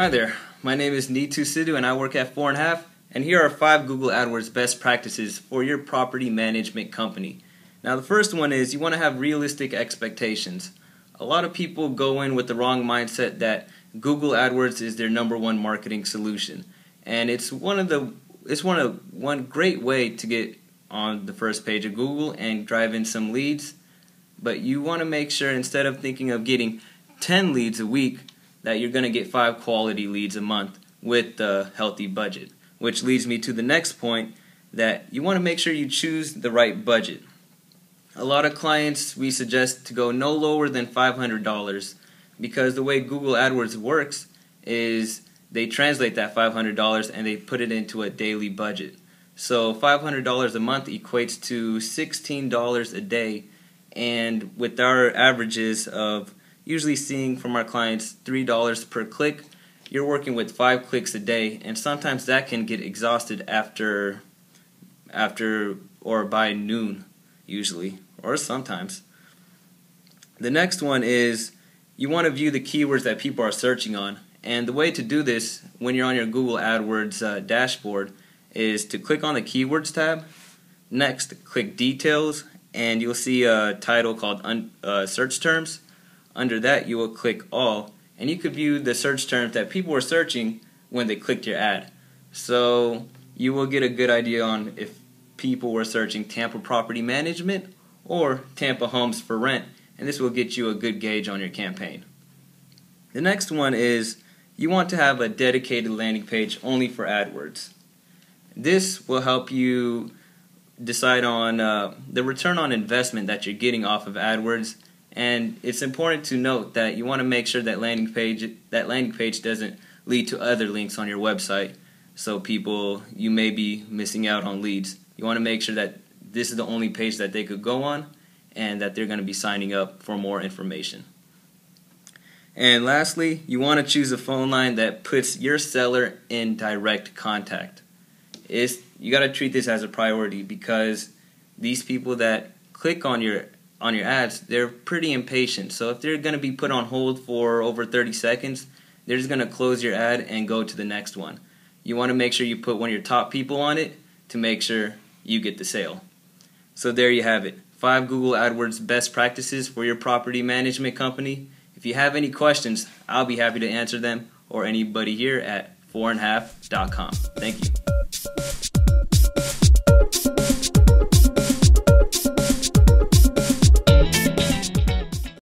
Hi there, my name is Nitu Sidhu and I work at Four and a Half, and here are five Google AdWords best practices for your property management company. Now, the first one is you want to have realistic expectations. A lot of people go in with the wrong mindset that Google AdWords is their number one marketing solution, and it's one of the it's one of one great way to get on the first page of Google and drive in some leads. But you want to make sure instead of thinking of getting 10 leads a week, that you're going to get five quality leads a month with the healthy budget. Which leads me to the next point that you want to make sure you choose the right budget. A lot of clients we suggest to go no lower than $500 because the way Google AdWords works is they translate that $500 and they put it into a daily budget. So $500 a month equates to $16 a day and with our averages of usually seeing from our clients $3 per click, you're working with 5 clicks a day and sometimes that can get exhausted after after or by noon usually or sometimes. The next one is you want to view the keywords that people are searching on. And the way to do this when you're on your Google AdWords uh, dashboard is to click on the Keywords tab. Next, click Details, and you'll see a title called uh, Search Terms. Under that, you will click All, and you could view the search terms that people were searching when they clicked your ad. So you will get a good idea on if people were searching Tampa property management or Tampa homes for rent, and this will get you a good gauge on your campaign. The next one is you want to have a dedicated landing page only for AdWords. This will help you decide on uh, the return on investment that you're getting off of AdWords and it's important to note that you want to make sure that landing page that landing page doesn't lead to other links on your website. So people you may be missing out on leads. You want to make sure that this is the only page that they could go on and that they're going to be signing up for more information. And lastly, you want to choose a phone line that puts your seller in direct contact. It's, you got to treat this as a priority because these people that click on your on your ads, they're pretty impatient. So if they're going to be put on hold for over 30 seconds, they're just going to close your ad and go to the next one. You want to make sure you put one of your top people on it to make sure you get the sale. So there you have it. Five Google AdWords best practices for your property management company. If you have any questions, I'll be happy to answer them or anybody here at fourandhalf.com. Thank you.